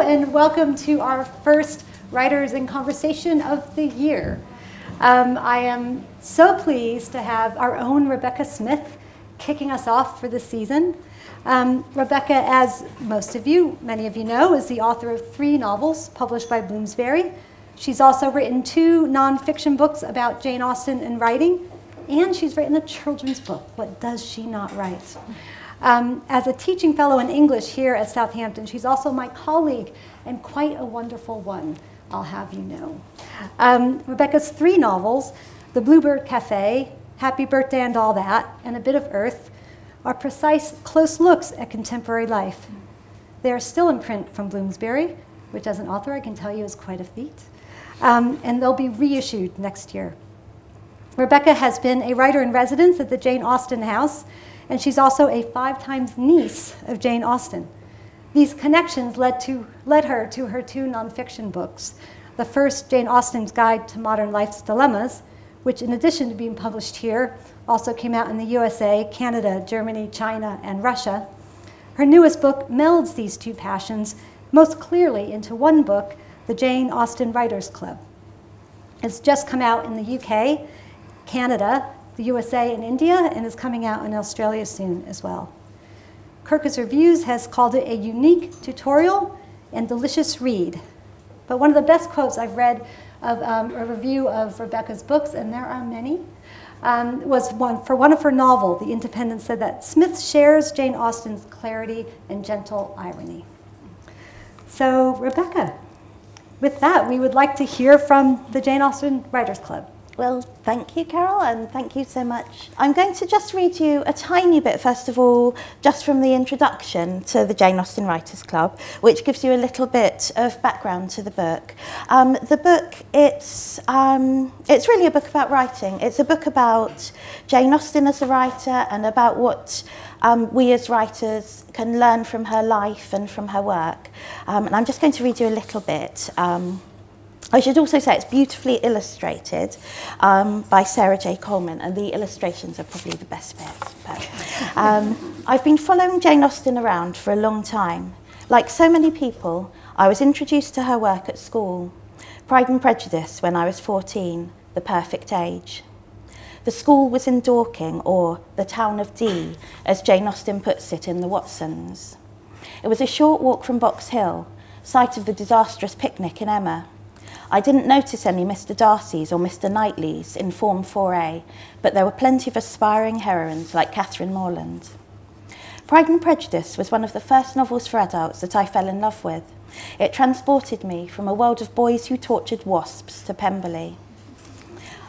And welcome to our first Writers in Conversation of the year. Um, I am so pleased to have our own Rebecca Smith kicking us off for the season. Um, Rebecca, as most of you, many of you know, is the author of three novels published by Bloomsbury. She's also written two nonfiction books about Jane Austen and writing, and she's written a children's book, What Does She Not Write? Um, as a teaching fellow in English here at Southampton, she's also my colleague and quite a wonderful one, I'll have you know. Um, Rebecca's three novels, The Bluebird Cafe, Happy Birthday and All That, and A Bit of Earth, are precise, close looks at contemporary life. They are still in print from Bloomsbury, which as an author I can tell you is quite a feat, um, and they'll be reissued next year. Rebecca has been a writer in residence at the Jane Austen House, and she's also a five times niece of Jane Austen. These connections led, to, led her to her two nonfiction books. The first, Jane Austen's Guide to Modern Life's Dilemmas, which, in addition to being published here, also came out in the USA, Canada, Germany, China, and Russia. Her newest book melds these two passions most clearly into one book, The Jane Austen Writers Club. It's just come out in the UK, Canada, the USA, and India, and is coming out in Australia soon as well. Kirkus Reviews has called it a unique tutorial and delicious read. But one of the best quotes I've read of um, a review of Rebecca's books, and there are many, um, was one for one of her novels. The Independent said that Smith shares Jane Austen's clarity and gentle irony. So, Rebecca, with that, we would like to hear from the Jane Austen Writers Club. Well, thank you, Carol, and thank you so much. I'm going to just read you a tiny bit, first of all, just from the introduction to the Jane Austen Writers Club, which gives you a little bit of background to the book. Um, the book, it's, um, it's really a book about writing. It's a book about Jane Austen as a writer and about what um, we as writers can learn from her life and from her work. Um, and I'm just going to read you a little bit. Um, I should also say it's beautifully illustrated um, by Sarah J. Coleman, and the illustrations are probably the best bit. But, um, I've been following Jane Austen around for a long time. Like so many people, I was introduced to her work at school. Pride and Prejudice when I was 14, the perfect age. The school was in Dorking, or the town of Dee, as Jane Austen puts it in The Watsons. It was a short walk from Box Hill, site of the disastrous picnic in Emma. I didn't notice any Mr. Darcy's or Mr. Knightley's in Form 4A, but there were plenty of aspiring heroines like Catherine Morland. Pride and Prejudice was one of the first novels for adults that I fell in love with. It transported me from a world of boys who tortured wasps to Pemberley.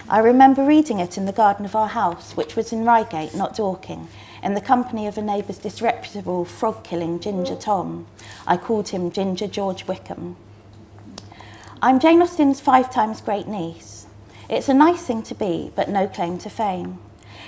I remember reading it in the garden of our house, which was in Reigate, not Dorking, in the company of a neighbour's disreputable frog-killing Ginger Tom. I called him Ginger George Wickham. I'm Jane Austen's five times great niece. It's a nice thing to be, but no claim to fame.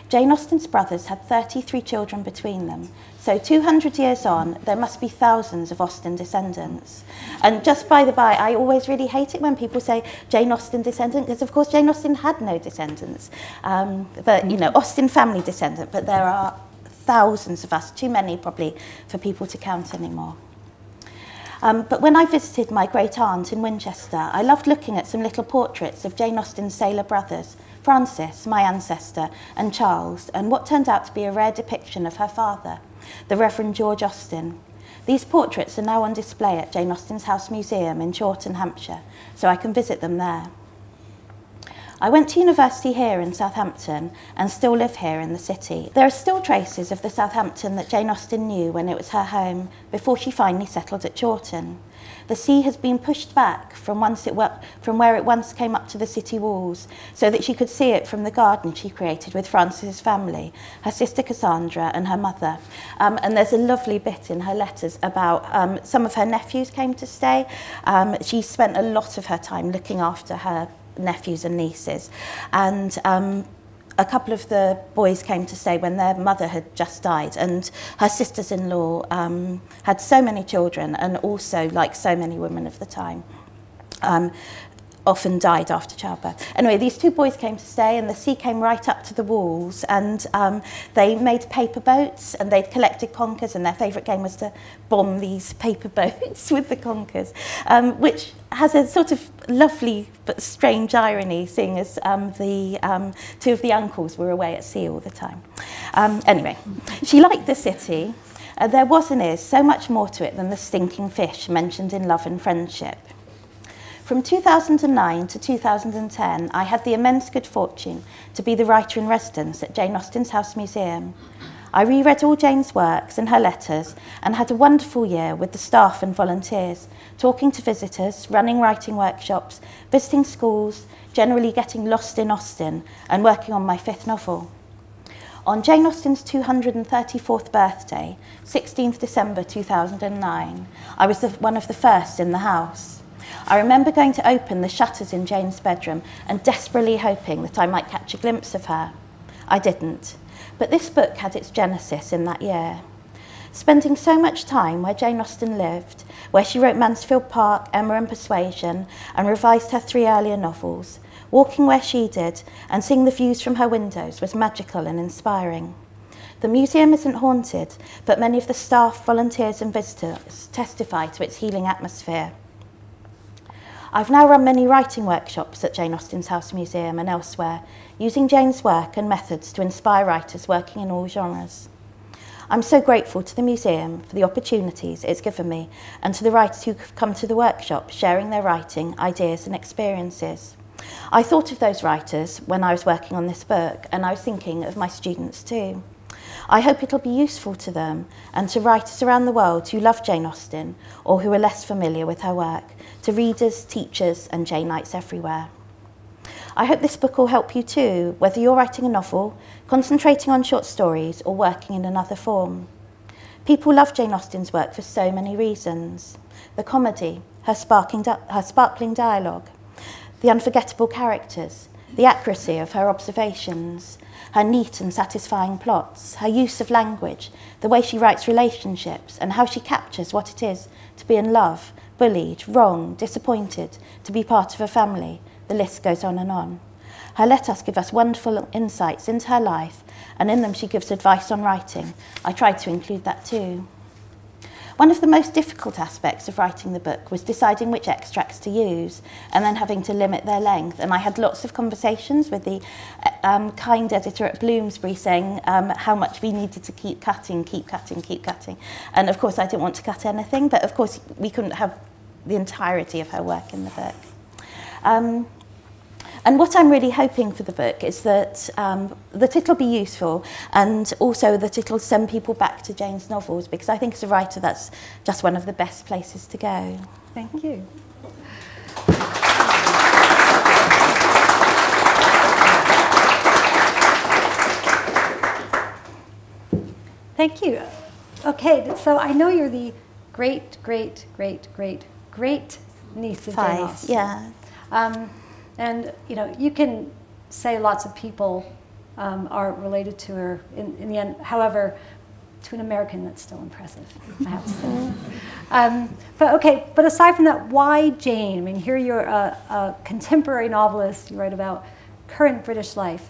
Jane Austen's brothers had 33 children between them, so 200 years on, there must be thousands of Austen descendants. And just by the by, I always really hate it when people say Jane Austen descendant, because of course Jane Austen had no descendants. Um, but, you know, Austen family descendant, but there are thousands of us, too many probably for people to count anymore. Um, but when I visited my great aunt in Winchester, I loved looking at some little portraits of Jane Austen's sailor brothers, Francis, my ancestor, and Charles, and what turned out to be a rare depiction of her father, the Reverend George Austen. These portraits are now on display at Jane Austen's House Museum in Chawton, Hampshire, so I can visit them there. I went to university here in Southampton and still live here in the city. There are still traces of the Southampton that Jane Austen knew when it was her home before she finally settled at Chawton. The sea has been pushed back from, once it from where it once came up to the city walls so that she could see it from the garden she created with Francis's family, her sister Cassandra and her mother. Um, and there's a lovely bit in her letters about um, some of her nephews came to stay. Um, she spent a lot of her time looking after her nephews and nieces. And um, a couple of the boys came to stay when their mother had just died and her sisters-in-law um, had so many children and also like so many women of the time um, often died after childbirth. Anyway, these two boys came to stay, and the sea came right up to the walls, and um, they made paper boats, and they'd collected conkers, and their favourite game was to bomb these paper boats with the conkers, um, which has a sort of lovely but strange irony, seeing as um, the um, two of the uncles were away at sea all the time. Um, anyway, she liked the city. Uh, there was and is so much more to it than the stinking fish mentioned in Love and Friendship. From 2009 to 2010, I had the immense good fortune to be the writer in residence at Jane Austen's House Museum. I reread all Jane's works and her letters and had a wonderful year with the staff and volunteers, talking to visitors, running writing workshops, visiting schools, generally getting lost in Austen and working on my fifth novel. On Jane Austen's 234th birthday, 16th December 2009, I was the, one of the first in the house. I remember going to open the shutters in Jane's bedroom and desperately hoping that I might catch a glimpse of her. I didn't, but this book had its genesis in that year. Spending so much time where Jane Austen lived, where she wrote Mansfield Park, Emma and Persuasion, and revised her three earlier novels, walking where she did and seeing the views from her windows was magical and inspiring. The museum isn't haunted, but many of the staff, volunteers and visitors testify to its healing atmosphere. I've now run many writing workshops at Jane Austen's House Museum and elsewhere, using Jane's work and methods to inspire writers working in all genres. I'm so grateful to the museum for the opportunities it's given me and to the writers who have come to the workshop sharing their writing, ideas and experiences. I thought of those writers when I was working on this book and I was thinking of my students too. I hope it'll be useful to them and to writers around the world who love Jane Austen or who are less familiar with her work to readers, teachers and Janeites everywhere. I hope this book will help you too, whether you're writing a novel, concentrating on short stories or working in another form. People love Jane Austen's work for so many reasons. The comedy, her, sparking her sparkling dialogue, the unforgettable characters, the accuracy of her observations, her neat and satisfying plots, her use of language, the way she writes relationships, and how she captures what it is to be in love bullied, wrong, disappointed, to be part of a family. The list goes on and on. Her letters give us wonderful insights into her life, and in them she gives advice on writing. I tried to include that too. One of the most difficult aspects of writing the book was deciding which extracts to use and then having to limit their length. And I had lots of conversations with the um, kind editor at Bloomsbury saying um, how much we needed to keep cutting, keep cutting, keep cutting. And of course, I didn't want to cut anything, but of course, we couldn't have the entirety of her work in the book. Um, and what I'm really hoping for the book is that, um, that it'll be useful and also that it'll send people back to Jane's novels because I think as a writer that's just one of the best places to go. Thank you. Thank you. Okay, so I know you're the great, great, great, great, great niece of Five, Jane Austen. yeah. Um, and you know, you can say lots of people um, are related to her in, in, the end. However, to an American, that's still impressive, I have to say. Um, but okay, but aside from that, why Jane? I mean, here you're a, a contemporary novelist. You write about current British life.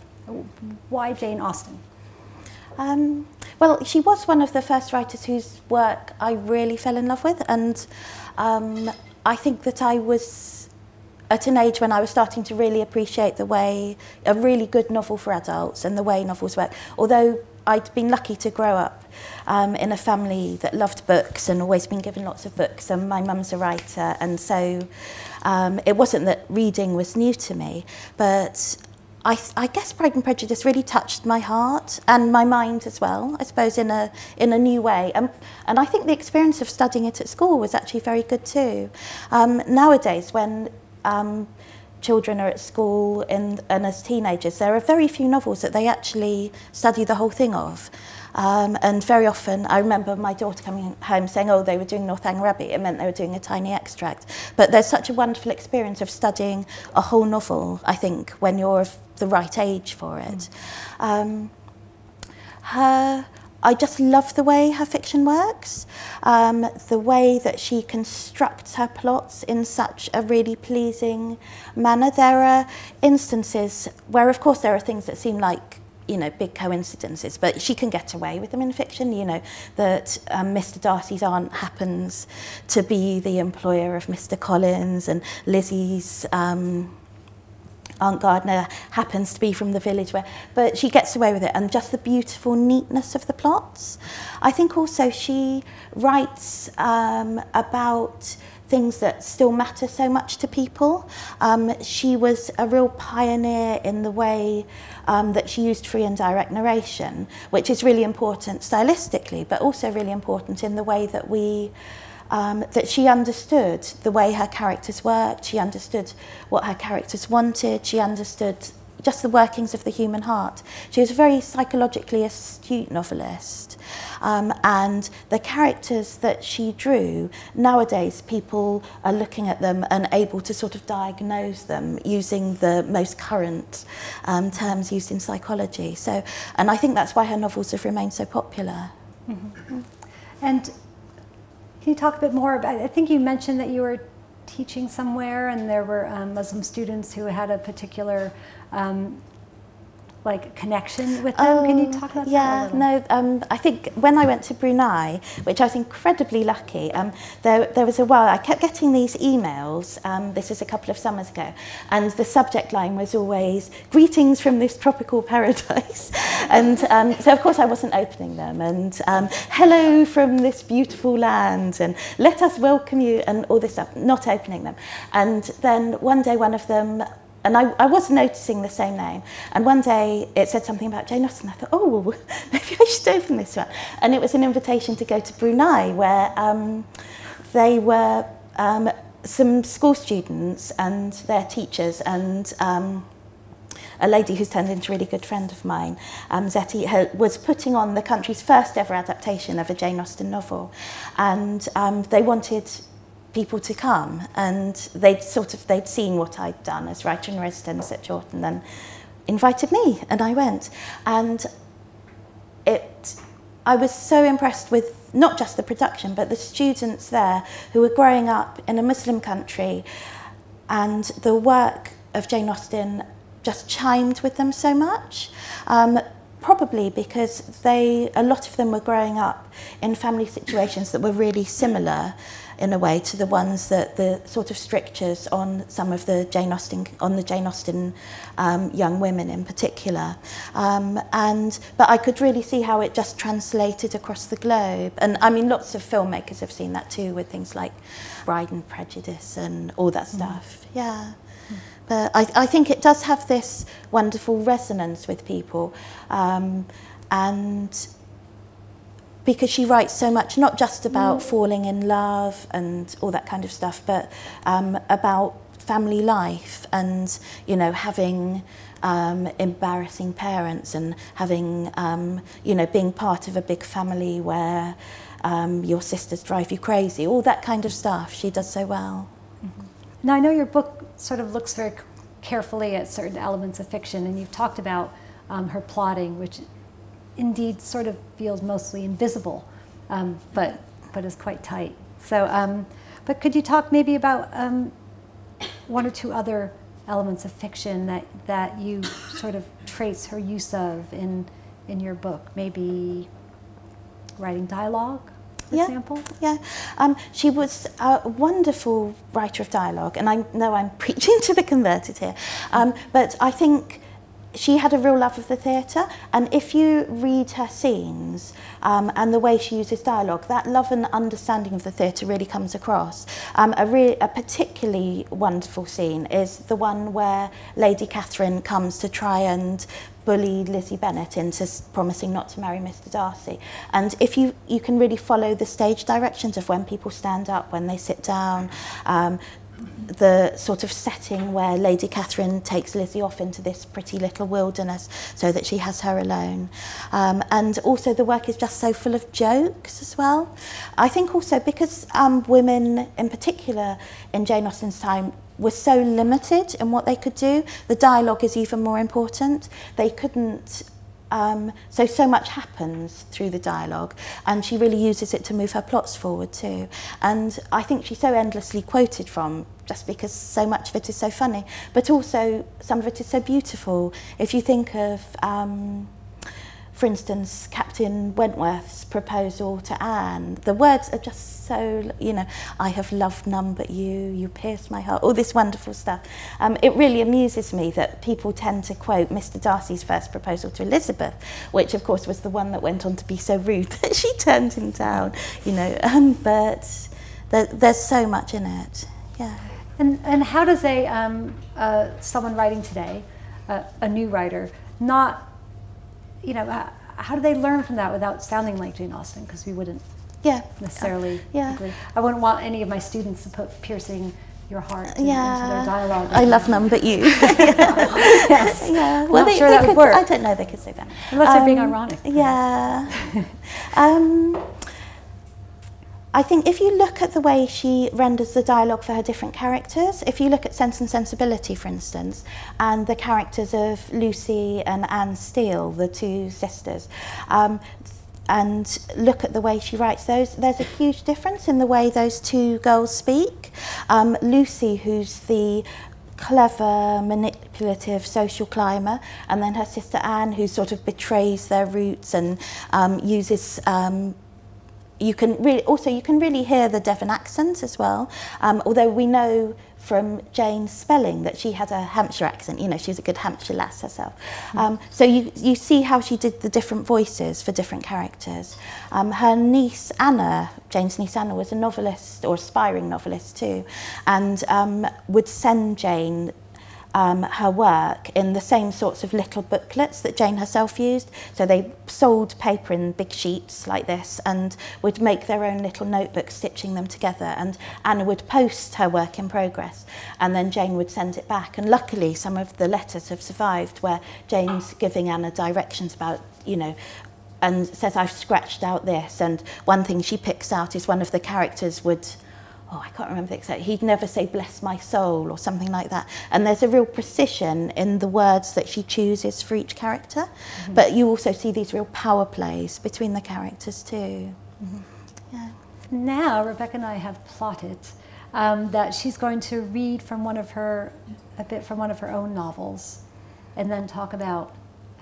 Why Jane Austen? Um, well, she was one of the first writers whose work I really fell in love with, and um, I think that I was at an age when I was starting to really appreciate the way a really good novel for adults and the way novels work. Although I'd been lucky to grow up um, in a family that loved books and always been given lots of books, and my mum's a writer, and so um, it wasn't that reading was new to me, but I, I guess Pride and Prejudice really touched my heart and my mind as well, I suppose, in a, in a new way. Um, and I think the experience of studying it at school was actually very good too. Um, nowadays, when um, children are at school and, and as teenagers, there are very few novels that they actually study the whole thing of. Um, and very often, I remember my daughter coming home saying, oh, they were doing Northanger Abbey. It meant they were doing a tiny extract. But there's such a wonderful experience of studying a whole novel, I think, when you're of the right age for it. Mm. Um, her I just love the way her fiction works, um, the way that she constructs her plots in such a really pleasing manner. There are instances where, of course, there are things that seem like you know, big coincidences, but she can get away with them in fiction, you know, that um, Mr. Darcy's aunt happens to be the employer of Mr. Collins and Lizzie's um, Aunt Gardiner happens to be from the village where, but she gets away with it and just the beautiful neatness of the plots. I think also she writes um, about things that still matter so much to people. Um, she was a real pioneer in the way um, that she used free indirect narration, which is really important stylistically, but also really important in the way that we um, that she understood the way her characters worked, she understood what her characters wanted, she understood just the workings of the human heart. She was a very psychologically astute novelist. Um, and the characters that she drew, nowadays people are looking at them and able to sort of diagnose them using the most current um, terms used in psychology. So, and I think that's why her novels have remained so popular. Mm -hmm. And Can you talk a bit more about, I think you mentioned that you were teaching somewhere and there were um, Muslim students who had a particular um, like connection with them. Can you oh, talk about yeah, that? Yeah, no, um, I think when I went to Brunei, which I was incredibly lucky, um, there, there was a while I kept getting these emails, um, this is a couple of summers ago, and the subject line was always, greetings from this tropical paradise. and um, so of course I wasn't opening them, and um, hello from this beautiful land, and let us welcome you, and all this stuff, not opening them. And then one day one of them And I, I was noticing the same name. And one day it said something about Jane Austen. I thought, oh, maybe I should open this one. And it was an invitation to go to Brunei, where um, they were um, some school students and their teachers and um, a lady who's turned into a really good friend of mine, um, Zeti, was putting on the country's first ever adaptation of a Jane Austen novel. And um, they wanted people to come. And they'd sort of they'd seen what I'd done as writer in residence at Chawton and invited me and I went. And it I was so impressed with not just the production but the students there who were growing up in a Muslim country and the work of Jane Austen just chimed with them so much. Um, probably because they a lot of them were growing up in family situations that were really similar in a way to the ones that the sort of strictures on some of the Jane Austen on the Jane Austen um, young women in particular um, and but I could really see how it just translated across the globe and I mean lots of filmmakers have seen that too with things like Bride and Prejudice and all that mm. stuff mm. yeah but I, I think it does have this wonderful resonance with people um, and because she writes so much, not just about mm. falling in love and all that kind of stuff, but um, about family life and, you know, having um, embarrassing parents and having, um, you know, being part of a big family where um, your sisters drive you crazy, all that kind of stuff. She does so well. Mm -hmm. Now, I know your book sort of looks very carefully at certain elements of fiction, and you've talked about um, her plotting, which indeed sort of feels mostly invisible, um, but, but is quite tight. So, um, but could you talk maybe about um, one or two other elements of fiction that, that you sort of trace her use of in, in your book? Maybe writing dialogue? For yeah, example? yeah. Um, she was a wonderful writer of dialogue, and I know I'm preaching to the converted here, um, but I think she had a real love of the theatre and if you read her scenes um, and the way she uses dialogue that love and understanding of the theatre really comes across. Um, a, re a particularly wonderful scene is the one where Lady Catherine comes to try and bully Lizzie Bennet into promising not to marry Mr Darcy. And if you you can really follow the stage directions of when people stand up when they sit down um, the sort of setting where Lady Catherine takes Lizzie off into this pretty little wilderness so that she has her alone. Um, and also the work is just so full of jokes as well. I think also because um, women in particular in Jane Austen's time were so limited in what they could do, the dialogue is even more important. They couldn't um, so so much happens through the dialogue and she really uses it to move her plots forward too. And I think she's so endlessly quoted from just because so much of it is so funny but also some of it is so beautiful. If you think of um, for instance, Captain Wentworth's proposal to Anne, the words are just so, you know, I have loved none but you, you pierce my heart, all this wonderful stuff. Um, it really amuses me that people tend to quote Mr. Darcy's first proposal to Elizabeth, which of course was the one that went on to be so rude that she turned him down, you know, um, but there, there's so much in it, yeah. And, and how does a, um, uh, someone writing today, uh, a new writer, not you know, uh, how do they learn from that without sounding like Jane Austen? Because we wouldn't yeah. necessarily yeah. agree. I wouldn't want any of my students to put piercing your heart yeah. into their dialogue. I love none but you. yes. Yeah. Well, Not they, sure they that could, would work. I don't know they could say that. Unless um, they're being um, ironic. Yeah. um, I think if you look at the way she renders the dialogue for her different characters, if you look at Sense and Sensibility, for instance, and the characters of Lucy and Anne Steele, the two sisters, um, and look at the way she writes those, there's a huge difference in the way those two girls speak. Um, Lucy, who's the clever, manipulative social climber, and then her sister Anne, who sort of betrays their roots and um, uses um, you can really also you can really hear the Devon accent as well. Um, although we know from Jane's spelling that she had a Hampshire accent. You know, she's a good Hampshire lass herself. Mm. Um, so you you see how she did the different voices for different characters. Um, her niece Anna, Jane's niece Anna, was a novelist or aspiring novelist too, and um, would send Jane um, her work in the same sorts of little booklets that Jane herself used. So they sold paper in big sheets like this and would make their own little notebooks stitching them together. And Anna would post her work in progress and then Jane would send it back. And luckily some of the letters have survived where Jane's giving Anna directions about you know and says I've scratched out this. And one thing she picks out is one of the characters would oh, I can't remember the exact, he'd never say bless my soul or something like that. And there's a real precision in the words that she chooses for each character. Mm -hmm. But you also see these real power plays between the characters too. Mm -hmm. yeah. Now, Rebecca and I have plotted um, that she's going to read from one of her, a bit from one of her own novels, and then talk about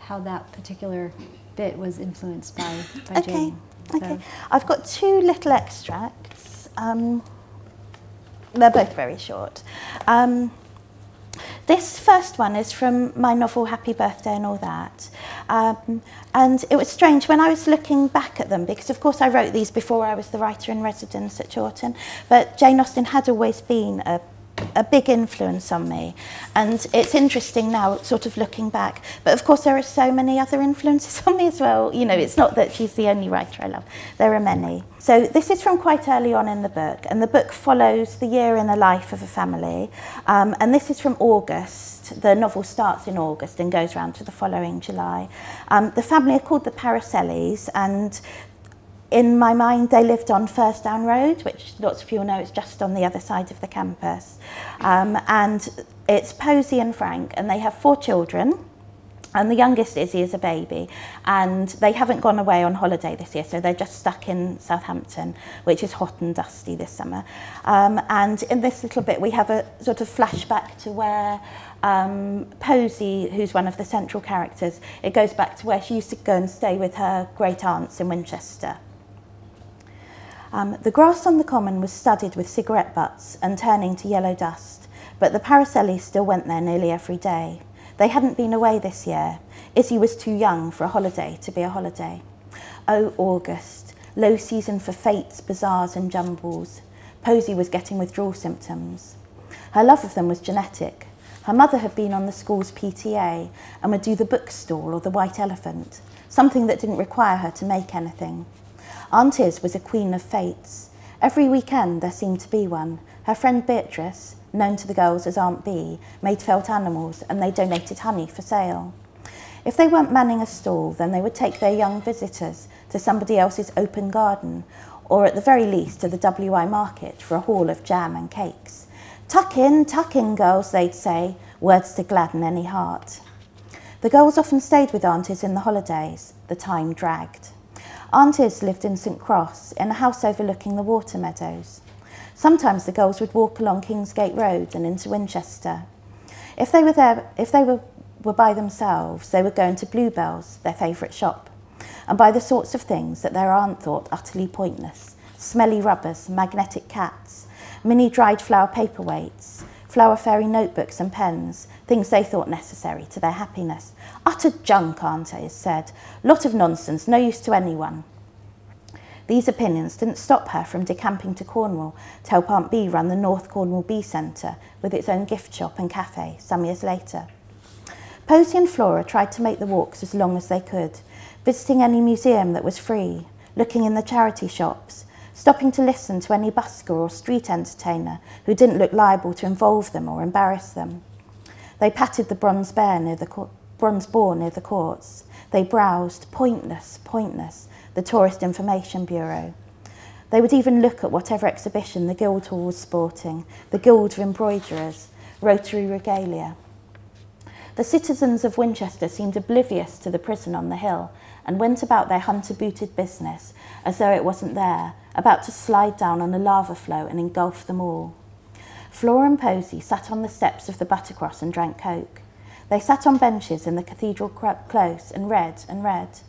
how that particular bit was influenced by, by okay. Jane. So. Okay, I've got two little extracts. Um, they're both very short. Um, this first one is from my novel Happy Birthday and All That. Um, and it was strange when I was looking back at them, because of course I wrote these before I was the writer in residence at Chawton, but Jane Austen had always been a a big influence on me. And it's interesting now, sort of looking back. But of course, there are so many other influences on me as well. You know, it's not that she's the only writer I love. There are many. So this is from quite early on in the book. And the book follows the year in the life of a family. Um, and this is from August. The novel starts in August and goes round to the following July. Um, the family are called the Paracellis. And in my mind, they lived on Furzedown Road, which lots of you know is just on the other side of the campus. Um, and it's Posy and Frank, and they have four children. And the youngest Izzy is a baby, and they haven't gone away on holiday this year, so they're just stuck in Southampton, which is hot and dusty this summer. Um, and in this little bit, we have a sort of flashback to where um, Posy, who's one of the central characters, it goes back to where she used to go and stay with her great aunts in Winchester. Um, the grass on the common was studded with cigarette butts and turning to yellow dust, but the Paracelli still went there nearly every day. They hadn't been away this year. Izzy was too young for a holiday to be a holiday. Oh, August, low season for fetes, bazaars and jumbles. Posy was getting withdrawal symptoms. Her love of them was genetic. Her mother had been on the school's PTA and would do the bookstall or the white elephant, something that didn't require her to make anything. Aunt Iz was a queen of fetes. Every weekend there seemed to be one. Her friend Beatrice, known to the girls as Aunt Bee, made felt animals and they donated honey for sale. If they weren't manning a stall, then they would take their young visitors to somebody else's open garden, or at the very least to the WI market for a haul of jam and cakes. Tuck in, tuck in, girls, they'd say, words to gladden any heart. The girls often stayed with aunties in the holidays. The time dragged. Aunties lived in St Cross, in a house overlooking the water meadows. Sometimes the girls would walk along Kingsgate Road and into Winchester. If they were there, if they were, were by themselves, they would go into Bluebell's, their favourite shop, and buy the sorts of things that their aunt thought utterly pointless. Smelly rubbers, magnetic cats, mini dried flower paperweights, flower fairy notebooks and pens, things they thought necessary to their happiness. Utter junk, aunties said. Lot of nonsense, no use to anyone. These opinions didn't stop her from decamping to Cornwall to help Aunt Bee run the North Cornwall Bee Centre with its own gift shop and cafe some years later. Posy and Flora tried to make the walks as long as they could, visiting any museum that was free, looking in the charity shops, stopping to listen to any busker or street entertainer who didn't look liable to involve them or embarrass them. They patted the bronze bear near the bronze boar near the courts. They browsed, pointless, pointless, the Tourist Information Bureau. They would even look at whatever exhibition the Guildhall was sporting, the Guild of Embroiderers, Rotary Regalia. The citizens of Winchester seemed oblivious to the prison on the hill and went about their hunter-booted business as though it wasn't there, about to slide down on a lava flow and engulf them all. Flora and Posy sat on the steps of the Buttercross and drank coke. They sat on benches in the cathedral close and read and read.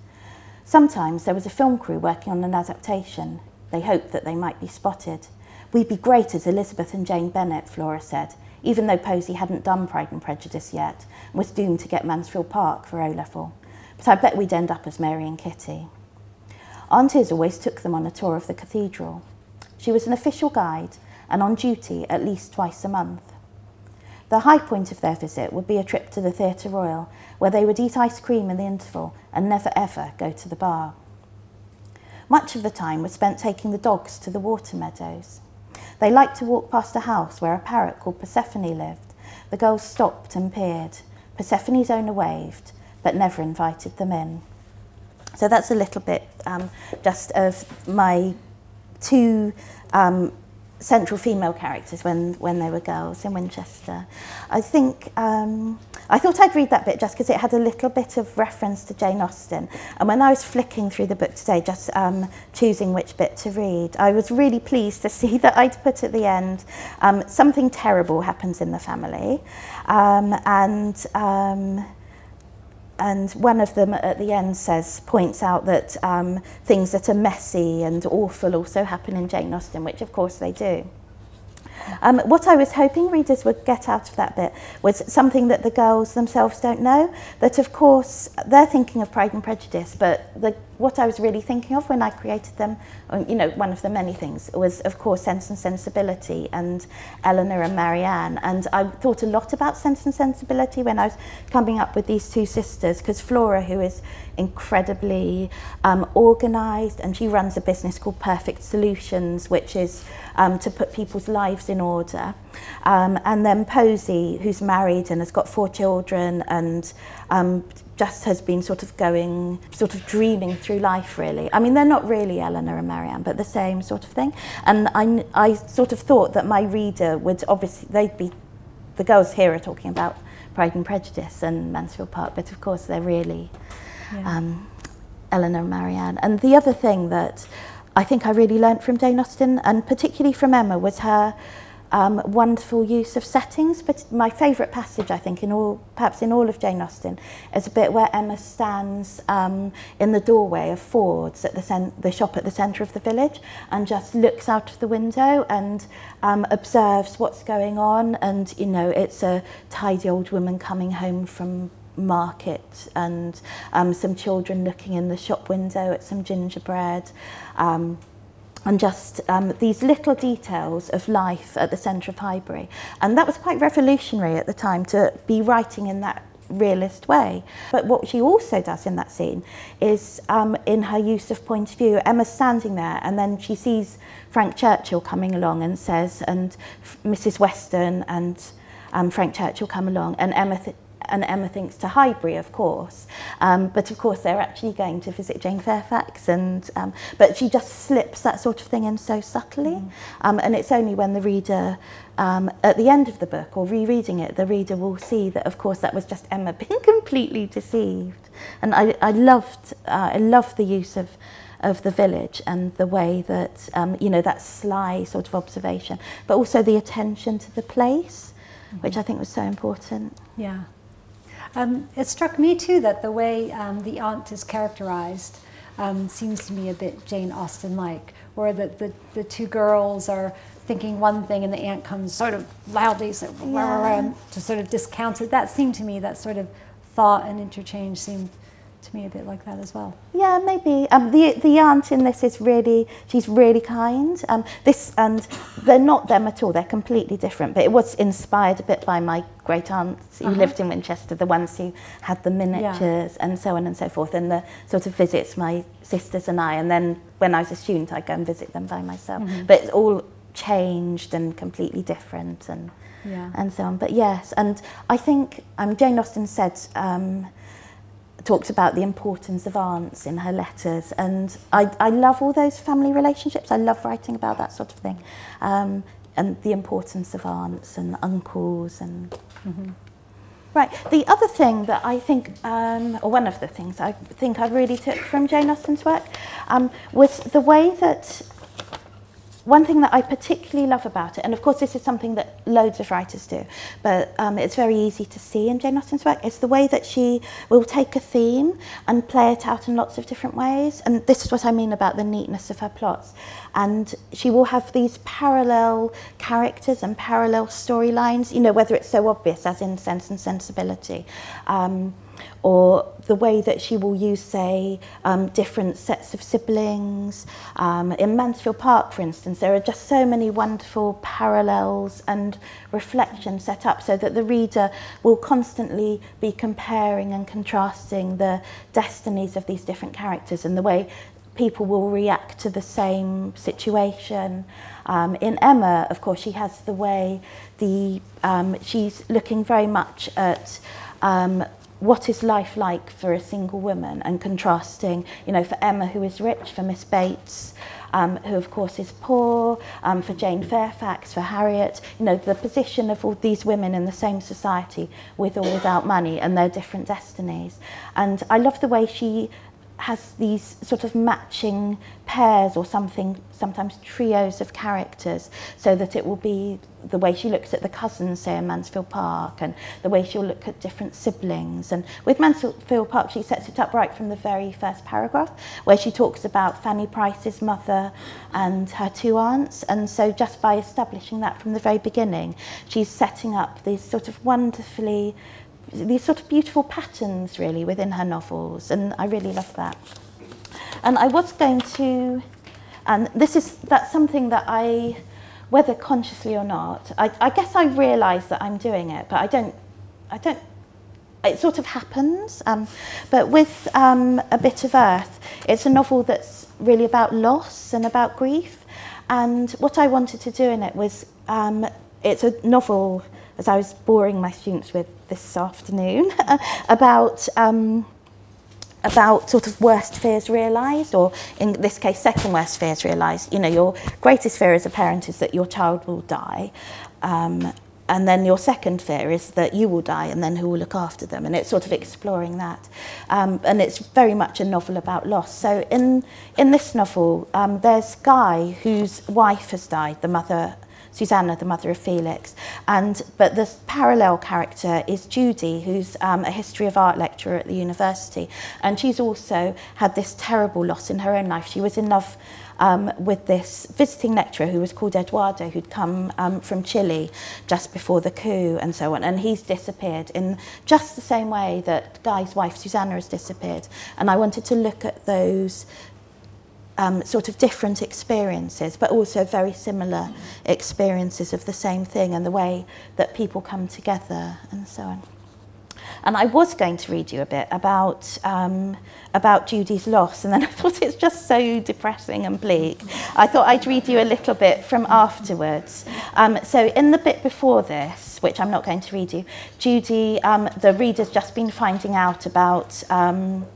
Sometimes there was a film crew working on an adaptation. They hoped that they might be spotted. We'd be great as Elizabeth and Jane Bennet, Flora said, even though Posy hadn't done Pride and Prejudice yet and was doomed to get Mansfield Park for O-level. But I bet we'd end up as Mary and Kitty. Aunt Aunties always took them on a tour of the cathedral. She was an official guide and on duty at least twice a month. The high point of their visit would be a trip to the Theatre Royal, where they would eat ice cream in the interval and never ever go to the bar. Much of the time was spent taking the dogs to the water meadows. They liked to walk past a house where a parrot called Persephone lived. The girls stopped and peered. Persephone's owner waved, but never invited them in. So that's a little bit um, just of my two um, central female characters when, when they were girls in Winchester. I think, um, I thought I'd read that bit just because it had a little bit of reference to Jane Austen. And when I was flicking through the book today, just um, choosing which bit to read, I was really pleased to see that I'd put at the end, um, something terrible happens in the family. Um, and um, and one of them at the end says points out that um, things that are messy and awful also happen in Jane Austen, which of course they do. Um, what I was hoping readers would get out of that bit was something that the girls themselves don't know, that of course they're thinking of Pride and Prejudice, but the what I was really thinking of when I created them, um, you know, one of the many things was, of course, Sense and Sensibility and Elinor and Marianne. And I thought a lot about Sense and Sensibility when I was coming up with these two sisters, because Flora, who is incredibly um, organised, and she runs a business called Perfect Solutions, which is um, to put people's lives in order. Um, and then Posy, who's married and has got four children and um, just has been sort of going, sort of dreaming through life, really. I mean, they're not really Elinor and Marianne, but the same sort of thing. And I, I sort of thought that my reader would obviously, they'd be, the girls here are talking about Pride and Prejudice and Mansfield Park, but of course they're really yeah. um, Elinor and Marianne. And the other thing that I think I really learnt from Jane Austen, and particularly from Emma, was her um, wonderful use of settings. But my favourite passage, I think, in all, perhaps in all of Jane Austen, is a bit where Emma stands um, in the doorway of Ford's at the, the shop at the centre of the village and just looks out of the window and um, observes what's going on. And, you know, it's a tidy old woman coming home from market and um, some children looking in the shop window at some gingerbread. Um, and just um, these little details of life at the centre of Highbury. And that was quite revolutionary at the time to be writing in that realist way. But what she also does in that scene is um, in her use of point of view, Emma's standing there and then she sees Frank Churchill coming along and says, and Mrs. Weston and um, Frank Churchill come along and Emma and Emma thinks to Highbury, of course. Um, but of course, they're actually going to visit Jane Fairfax, and um, but she just slips that sort of thing in so subtly. Mm. Um, and it's only when the reader, um, at the end of the book or rereading it, the reader will see that, of course, that was just Emma being completely deceived. And I, I loved, uh, I loved the use of of the village and the way that, um, you know, that sly sort of observation, but also the attention to the place, mm -hmm. which I think was so important. Yeah. Um, it struck me too that the way um, the aunt is characterized um, seems to me a bit Jane Austen-like, where the, the, the two girls are thinking one thing and the aunt comes sort of loudly so, yeah. to sort of discounts it. That seemed to me, that sort of thought and interchange seemed to me a bit like that as well. Yeah, maybe. Um, the the aunt in this is really she's really kind. Um, this and they're not them at all. They're completely different. But it was inspired a bit by my great aunts who uh -huh. lived in Winchester, the ones who had the miniatures yeah. and so on and so forth, and the sort of visits my sisters and I. And then when I was a student, I'd go and visit them by myself. Mm -hmm. But it's all changed and completely different and. Yeah. and so on. But yes, and I think um, Jane Austen said um, talks about the importance of aunts in her letters and I, I love all those family relationships. I love writing about that sort of thing um, and the importance of aunts and uncles and mm -hmm. Right, the other thing that I think, um, or one of the things I think I really took from Jane Austen's work um, was the way that one thing that I particularly love about it, and of course this is something that loads of writers do, but um, it's very easy to see in Jane Austen's work, is the way that she will take a theme and play it out in lots of different ways. And this is what I mean about the neatness of her plots. And she will have these parallel characters and parallel storylines, you know, whether it's so obvious as in Sense and Sensibility. Um, or the way that she will use, say, um, different sets of siblings. Um, in Mansfield Park, for instance, there are just so many wonderful parallels and reflections set up so that the reader will constantly be comparing and contrasting the destinies of these different characters and the way people will react to the same situation. Um, in Emma, of course, she has the way the um, she's looking very much at um, what is life like for a single woman and contrasting, you know, for Emma who is rich, for Miss Bates, um, who of course is poor, um, for Jane Fairfax, for Harriet, you know, the position of all these women in the same society with or without money and their different destinies. And I love the way she has these sort of matching pairs or something, sometimes trios of characters, so that it will be the way she looks at the cousins, say, in Mansfield Park, and the way she'll look at different siblings. And with Mansfield Park, she sets it up right from the very first paragraph, where she talks about Fanny Price's mother and her two aunts. And so just by establishing that from the very beginning, she's setting up these sort of wonderfully these sort of beautiful patterns really within her novels and I really love that. And I was going to, and this is, that's something that I, whether consciously or not, I, I guess I realise that I'm doing it, but I don't, I don't, it sort of happens. Um, but with um, A Bit of Earth, it's a novel that's really about loss and about grief. And what I wanted to do in it was, um, it's a novel, as I was boring my students with this afternoon about um, about sort of worst fears realised, or in this case, second worst fears realised. You know, your greatest fear as a parent is that your child will die. Um, and then your second fear is that you will die and then who will look after them and it's sort of exploring that um, and it's very much a novel about loss so in in this novel um, there's Guy whose wife has died the mother Susanna, the mother of Felix. And, but the parallel character is Judy, who's um, a history of art lecturer at the university. And she's also had this terrible loss in her own life. She was in love um, with this visiting lecturer who was called Eduardo, who'd come um, from Chile just before the coup and so on. And he's disappeared in just the same way that Guy's wife, Susanna, has disappeared. And I wanted to look at those um, sort of different experiences, but also very similar experiences of the same thing and the way that people come together and so on. And I was going to read you a bit about, um, about Judy's loss, and then I thought it's just so depressing and bleak. I thought I'd read you a little bit from afterwards. Um, so in the bit before this, which I'm not going to read you, Judy, um, the reader's just been finding out about um,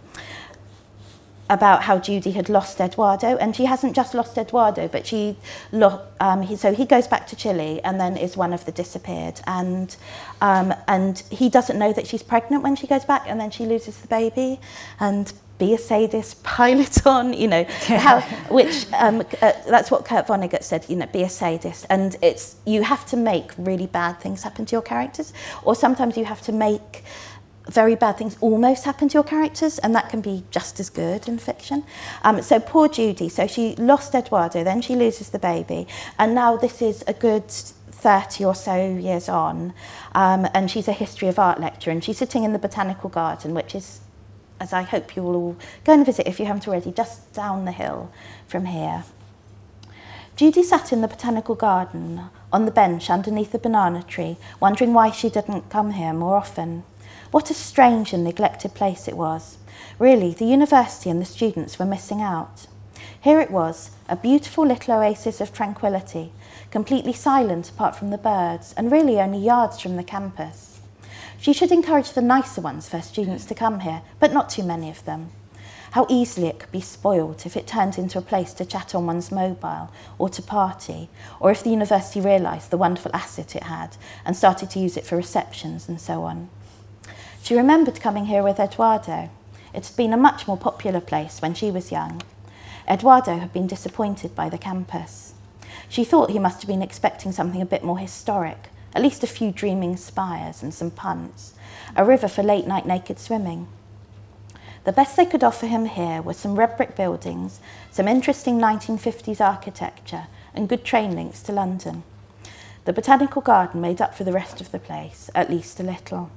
about how Judy had lost Eduardo, and she hasn't just lost Eduardo, but she, lo- um, he, so he goes back to Chile and then is one of the disappeared, and um, and he doesn't know that she's pregnant when she goes back, and then she loses the baby, and be a sadist, pile it on, you know, how, which um, uh, that's what Kurt Vonnegut said, you know, be a sadist, and it's you have to make really bad things happen to your characters, or sometimes you have to make very bad things almost happen to your characters, and that can be just as good in fiction. Um, so poor Judy, so she lost Eduardo, then she loses the baby, and now this is a good 30 or so years on, um, and she's a history of art lecturer, and she's sitting in the Botanical Garden, which is, as I hope you will all go and visit if you haven't already, just down the hill from here. Judy sat in the Botanical Garden on the bench underneath the banana tree, wondering why she didn't come here more often. What a strange and neglected place it was. Really, the university and the students were missing out. Here it was, a beautiful little oasis of tranquility, completely silent apart from the birds, and really only yards from the campus. She should encourage the nicer ones for students to come here, but not too many of them. How easily it could be spoilt if it turned into a place to chat on one's mobile or to party, or if the university realised the wonderful asset it had and started to use it for receptions and so on. She remembered coming here with Eduardo. It had been a much more popular place when she was young. Eduardo had been disappointed by the campus. She thought he must have been expecting something a bit more historic, at least a few dreaming spires and some punts, a river for late night naked swimming. The best they could offer him here were some red brick buildings, some interesting 1950s architecture, and good train links to London. The botanical garden made up for the rest of the place, at least a little.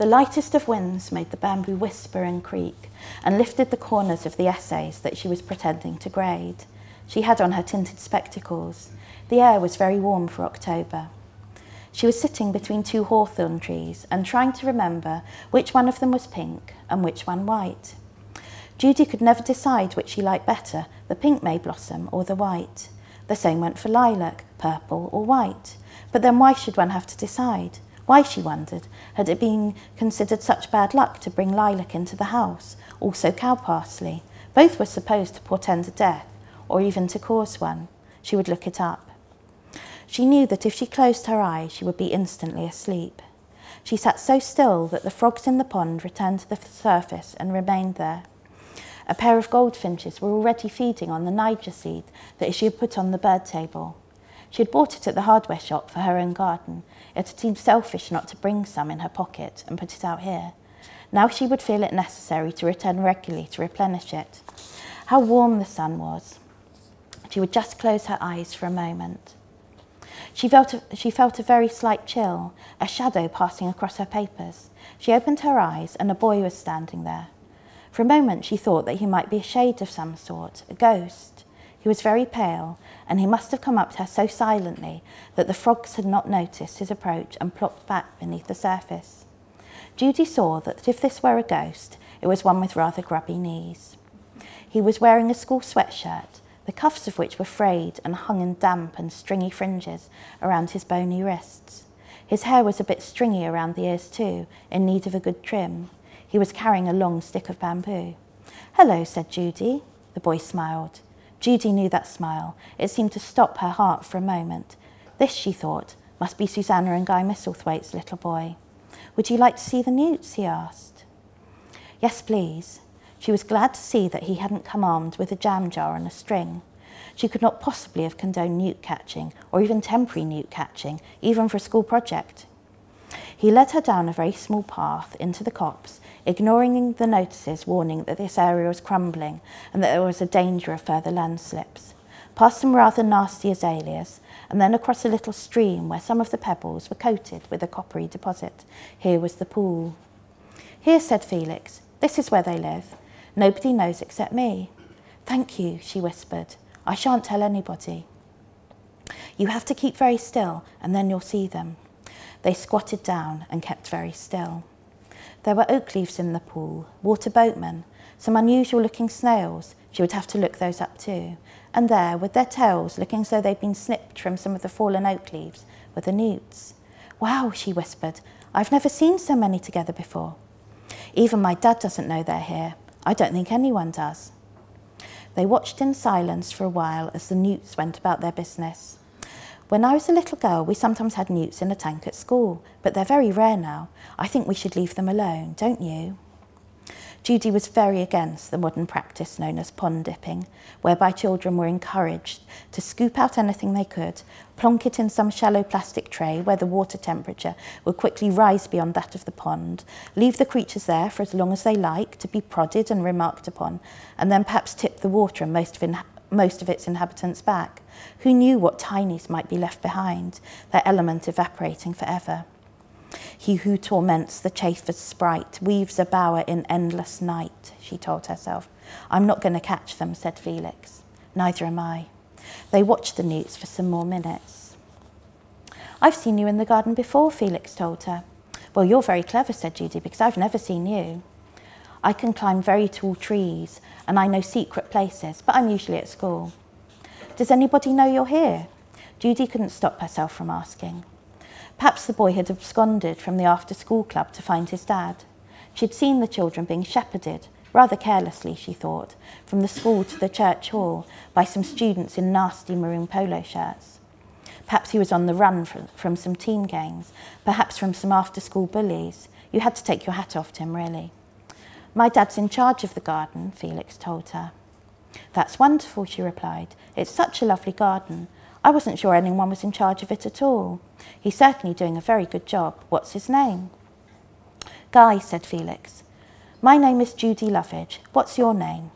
The lightest of winds made the bamboo whisper and creak and lifted the corners of the essays that she was pretending to grade. She had on her tinted spectacles. The air was very warm for October. She was sitting between two hawthorn trees and trying to remember which one of them was pink and which one white. Judy could never decide which she liked better, the pink may blossom or the white. The same went for lilac, purple or white. But then why should one have to decide? Why, she wondered, had it been considered such bad luck to bring lilac into the house, also cow parsley? Both were supposed to portend a death, or even to cause one. She would look it up. She knew that if she closed her eyes, she would be instantly asleep. She sat so still that the frogs in the pond returned to the surface and remained there. A pair of goldfinches were already feeding on the Niger seed that she had put on the bird table. She had bought it at the hardware shop for her own garden, it had seemed selfish not to bring some in her pocket and put it out here. Now she would feel it necessary to return regularly to replenish it. How warm the sun was. She would just close her eyes for a moment. She felt a, she felt a very slight chill, a shadow passing across her papers. She opened her eyes and a boy was standing there. For a moment she thought that he might be a shade of some sort, a ghost. He was very pale, and he must have come up to her so silently that the frogs had not noticed his approach and plopped back beneath the surface. Judy saw that if this were a ghost, it was one with rather grubby knees. He was wearing a school sweatshirt, the cuffs of which were frayed and hung in damp and stringy fringes around his bony wrists. His hair was a bit stringy around the ears too, in need of a good trim. He was carrying a long stick of bamboo. Hello, said Judy. The boy smiled. Judy knew that smile. It seemed to stop her heart for a moment. This, she thought, must be Susanna and Guy Misselthwaite's little boy. Would you like to see the newts? he asked. Yes, please. She was glad to see that he hadn't come armed with a jam jar and a string. She could not possibly have condoned newt catching, or even temporary newt catching, even for a school project. He led her down a very small path into the copse ignoring the notices warning that this area was crumbling and that there was a danger of further landslips. Past some rather nasty azaleas, and then across a little stream where some of the pebbles were coated with a coppery deposit. Here was the pool. Here, said Felix, this is where they live. Nobody knows except me. Thank you, she whispered. I shan't tell anybody. You have to keep very still, and then you'll see them. They squatted down and kept very still. There were oak leaves in the pool, water boatmen, some unusual looking snails. She would have to look those up too. And there, with their tails looking as though they'd been snipped from some of the fallen oak leaves, were the newts. Wow, she whispered. I've never seen so many together before. Even my dad doesn't know they're here. I don't think anyone does. They watched in silence for a while as the newts went about their business. When I was a little girl, we sometimes had newts in a tank at school, but they're very rare now. I think we should leave them alone, don't you? Judy was very against the modern practice known as pond dipping, whereby children were encouraged to scoop out anything they could, plonk it in some shallow plastic tray where the water temperature would quickly rise beyond that of the pond, leave the creatures there for as long as they like to be prodded and remarked upon, and then perhaps tip the water and most of, most of its inhabitants back. Who knew what tinies might be left behind, their element evaporating forever? He who torments the chafer's sprite weaves a bower in endless night, she told herself. I'm not going to catch them, said Felix. Neither am I. They watched the newts for some more minutes. I've seen you in the garden before, Felix told her. Well, you're very clever, said Judy, because I've never seen you. I can climb very tall trees and I know secret places, but I'm usually at school. Does anybody know you're here? Judy couldn't stop herself from asking. Perhaps the boy had absconded from the after school club to find his dad. She'd seen the children being shepherded, rather carelessly, she thought, from the school to the church hall by some students in nasty maroon polo shirts. Perhaps he was on the run from, from some team games, perhaps from some after school bullies. You had to take your hat off to him, really. My dad's in charge of the garden, Felix told her. That's wonderful, she replied. It's such a lovely garden. I wasn't sure anyone was in charge of it at all. He's certainly doing a very good job. What's his name? Guy, said Felix. My name is Judy Lovage. What's your name?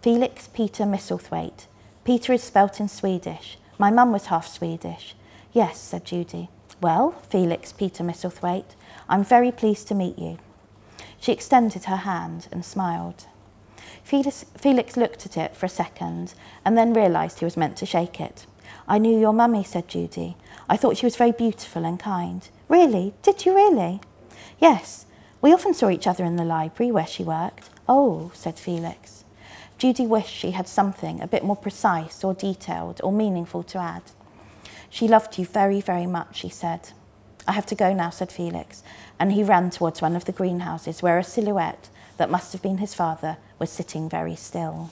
Felix Peter Misselthwaite. Peter is spelt in Swedish. My mum was half Swedish. Yes, said Judy. Well, Felix Peter Misselthwaite, I'm very pleased to meet you. She extended her hand and smiled. Felix, Felix looked at it for a second and then realised he was meant to shake it. I knew your mummy, said Judy. I thought she was very beautiful and kind. Really? Did you really? Yes. We often saw each other in the library where she worked. Oh, said Felix. Judy wished she had something a bit more precise or detailed or meaningful to add. She loved you very, very much, she said. I have to go now, said Felix, and he ran towards one of the greenhouses where a silhouette that must have been his father was sitting very still.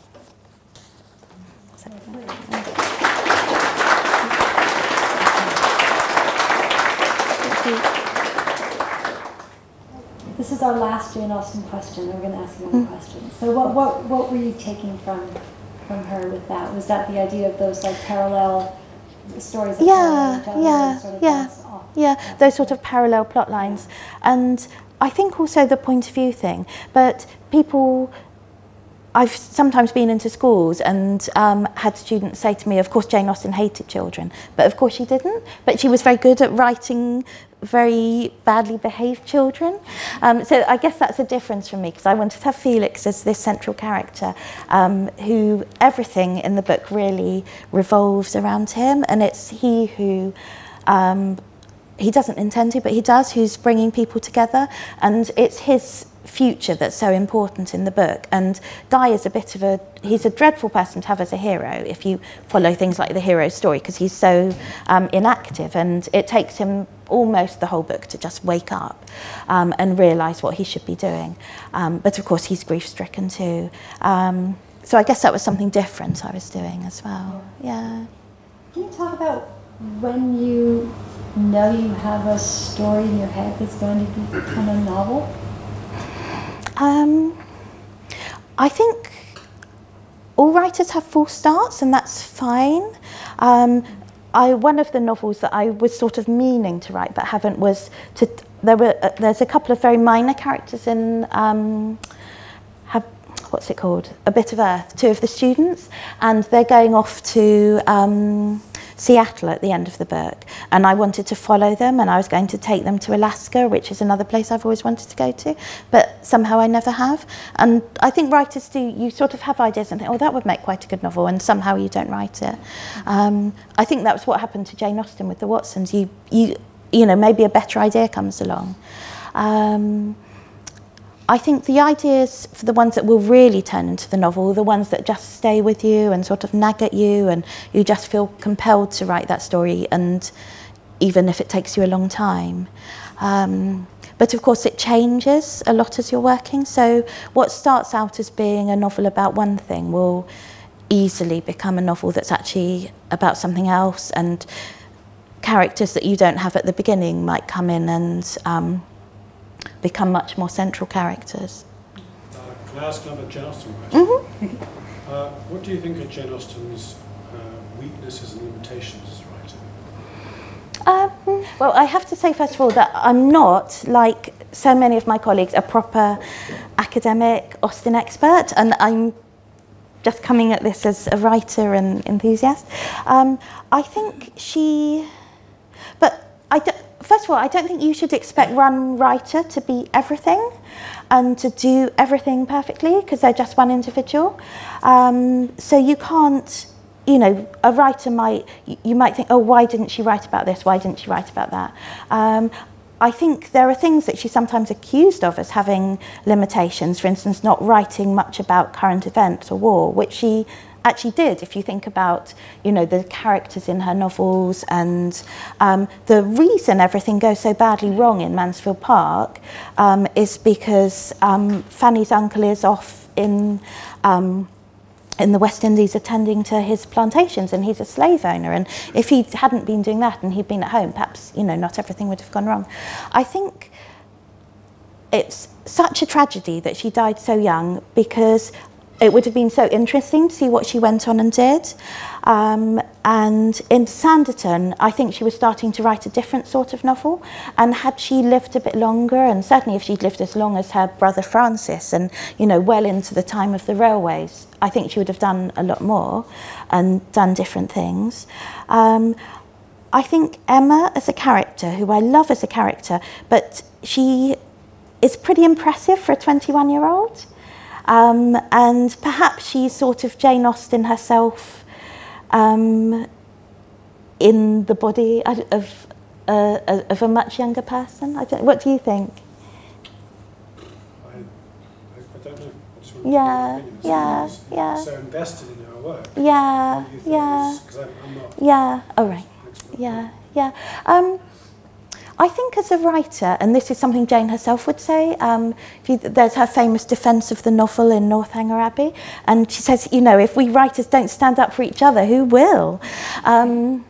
So, This is our last Jane Austen question. We're going to ask you one mm. question. So, what, what, what were you taking from from her with that? Was that the idea of those like parallel stories? yeah, yeah, sort of yeah, yeah. Those sort of parallel plot lines, and I think also the point of view thing. But people I've sometimes been into schools and um, had students say to me, of course, Jane Austen hated children, but of course she didn't. But she was very good at writing very badly behaved children. Um, so I guess that's a difference for me because I wanted to have Felix as this central character um, who everything in the book really revolves around him and it's he who um, he doesn't intend to, but he does, who's bringing people together. And it's his future that's so important in the book. And Guy is a bit of a, he's a dreadful person to have as a hero if you follow things like the hero story, because he's so um, inactive and it takes him almost the whole book to just wake up um, and realise what he should be doing. Um, but of course, he's grief stricken too. Um, so I guess that was something different I was doing as well. Yeah. Can you talk about when you know you have a story in your head that's going to become a novel? Um, I think all writers have false starts, and that's fine. Um, I, one of the novels that I was sort of meaning to write but haven't was to there were uh, there's a couple of very minor characters in um, have what's it called a bit of earth two of the students and they're going off to um, Seattle at the end of the book and I wanted to follow them and I was going to take them to Alaska which is another place I've always wanted to go to but somehow I never have. And I think writers do you sort of have ideas and think oh that would make quite a good novel and somehow you don't write it. Um, I think that was what happened to Jane Austen with the Watsons. You you you know, maybe a better idea comes along. Um, I think the ideas for the ones that will really turn into the novel, the ones that just stay with you and sort of nag at you and you just feel compelled to write that story and even if it takes you a long time. Um, but of course it changes a lot as you're working. So what starts out as being a novel about one thing will easily become a novel that's actually about something else and characters that you don't have at the beginning might come in and um, become much more central characters. Uh, can I ask another Jane Austen question? Mm -hmm. uh, what do you think are Jane Austen's uh, weaknesses and limitations as a writer? Um, well, I have to say, first of all, that I'm not, like so many of my colleagues, a proper academic Austen expert, and I'm just coming at this as a writer and enthusiast. Um, I think she, but I don't, first of all, I don't think you should expect one writer to be everything and to do everything perfectly because they're just one individual. Um, so you can't, you know, a writer might, you might think, oh, why didn't she write about this? Why didn't she write about that? Um, I think there are things that she's sometimes accused of as having limitations, for instance, not writing much about current events or war, which she actually did if you think about you know the characters in her novels and um, the reason everything goes so badly wrong in Mansfield Park um, is because um, Fanny's uncle is off in um, in the West Indies attending to his plantations and he's a slave owner. And if he hadn't been doing that and he'd been at home perhaps you know not everything would have gone wrong. I think it's such a tragedy that she died so young because it would have been so interesting to see what she went on and did. Um, and in Sanditon, I think she was starting to write a different sort of novel. And had she lived a bit longer, and certainly if she'd lived as long as her brother Francis, and you know, well into the time of the railways, I think she would have done a lot more and done different things. Um, I think Emma as a character, who I love as a character, but she is pretty impressive for a 21 year old. Um, and perhaps she's sort of Jane Austen herself um, in the body of, uh, of a much younger person. I don't, what do you think? I, I don't know. Yeah, yeah, yeah. So invested in her work. Yeah, yeah. Because I'm, I'm not. Yeah. Oh right. Yeah, yeah. Um, I think as a writer, and this is something Jane herself would say, um, you, there's her famous defence of the novel in Northanger Abbey, and she says, you know, if we writers don't stand up for each other, who will? Um,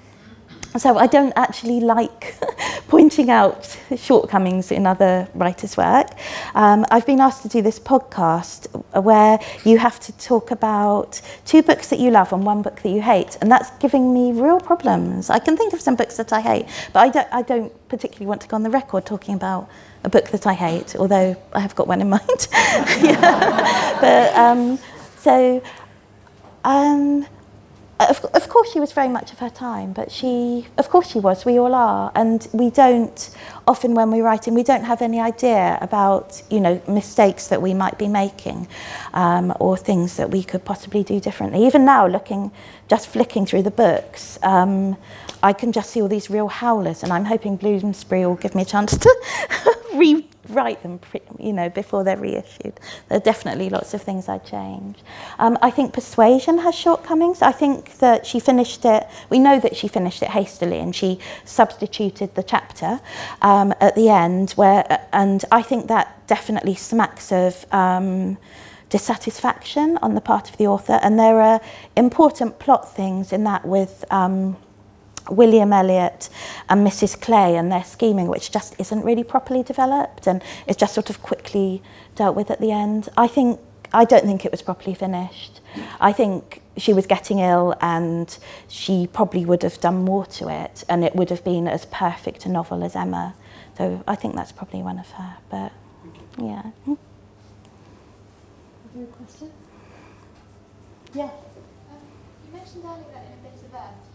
so I don't actually like pointing out shortcomings in other writers' work. Um, I've been asked to do this podcast where you have to talk about two books that you love and one book that you hate, and that's giving me real problems. I can think of some books that I hate, but I don't, I don't particularly want to go on the record talking about a book that I hate, although I have got one in mind. yeah. But um, so. Um, of, of course she was very much of her time, but she, of course she was, we all are. And we don't, often when we're writing, we don't have any idea about, you know, mistakes that we might be making um, or things that we could possibly do differently. Even now, looking, just flicking through the books, um, I can just see all these real howlers and I'm hoping Bloomsbury will give me a chance to re write them, you know, before they're reissued. There are definitely lots of things I'd change. Um, I think Persuasion has shortcomings. I think that she finished it, we know that she finished it hastily and she substituted the chapter um, at the end where, and I think that definitely smacks of um, dissatisfaction on the part of the author and there are important plot things in that with um, William Elliot and Mrs Clay and their scheming, which just isn't really properly developed and is just sort of quickly dealt with at the end. I think I don't think it was properly finished. I think she was getting ill and she probably would have done more to it and it would have been as perfect a novel as Emma. So I think that's probably one of her, but yeah. Your question? Yeah. Um, you mentioned earlier that in a bit of Earth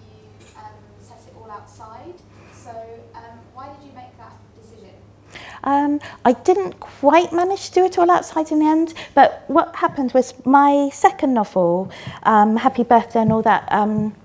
set it all outside. So um, why did you make that decision? Um, I didn't quite manage to do it all outside in the end, but what happened was my second novel, um, Happy Birthday and all that, um,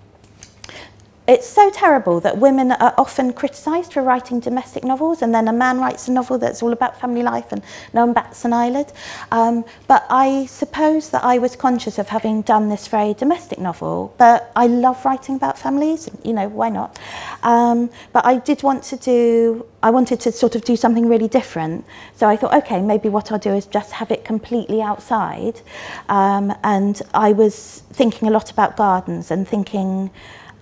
it's so terrible that women are often criticised for writing domestic novels and then a man writes a novel that's all about family life and no one bats an eyelid. Um, but I suppose that I was conscious of having done this very domestic novel, but I love writing about families, you know, why not? Um, but I did want to do, I wanted to sort of do something really different. So I thought, okay, maybe what I'll do is just have it completely outside. Um, and I was thinking a lot about gardens and thinking,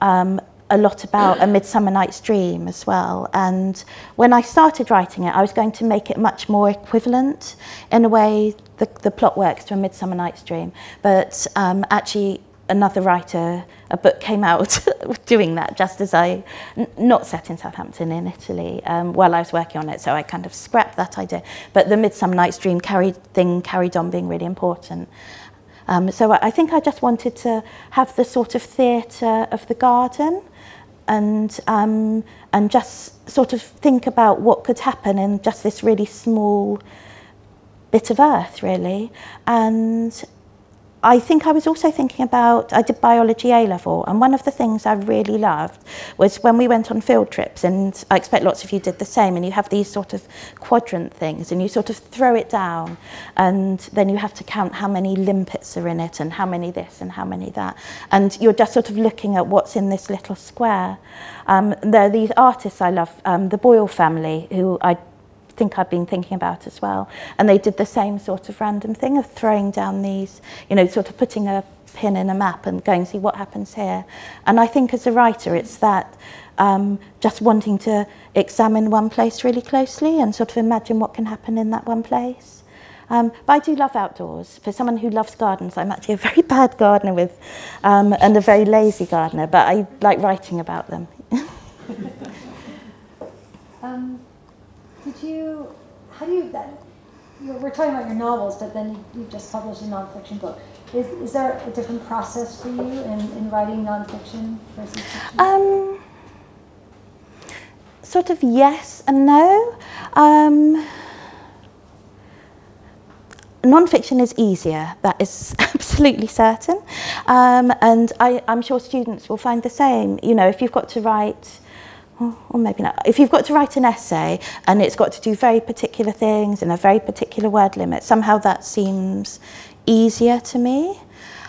um, a lot about A Midsummer Night's Dream as well. And when I started writing it, I was going to make it much more equivalent in a way the, the plot works to A Midsummer Night's Dream. But um, actually, another writer, a book came out doing that just as I, not set in Southampton in Italy, um, while I was working on it. So I kind of scrapped that idea. But the Midsummer Night's Dream carried, thing carried on being really important. Um, so I think I just wanted to have the sort of theatre of the garden and um, and just sort of think about what could happen in just this really small bit of earth really. And I think I was also thinking about, I did biology A level, and one of the things I really loved was when we went on field trips, and I expect lots of you did the same, and you have these sort of quadrant things, and you sort of throw it down, and then you have to count how many limpets are in it, and how many this, and how many that, and you're just sort of looking at what's in this little square. Um, there are these artists I love, um, the Boyle family, who I think I've been thinking about as well. And they did the same sort of random thing of throwing down these, you know, sort of putting a pin in a map and going see what happens here. And I think as a writer, it's that um, just wanting to examine one place really closely and sort of imagine what can happen in that one place. Um, but I do love outdoors. For someone who loves gardens, I'm actually a very bad gardener with, um, and a very lazy gardener, but I like writing about them. um, did you, how do you, that, we're talking about your novels, but then you, just published a nonfiction book. Is, is there a different process for you in, in writing nonfiction versus fiction? Um, sort of yes and no. Um, non-fiction is easier, that is absolutely certain. Um, and I, I'm sure students will find the same. You know, if you've got to write or maybe not. If you've got to write an essay and it's got to do very particular things in a very particular word limit, somehow that seems easier to me.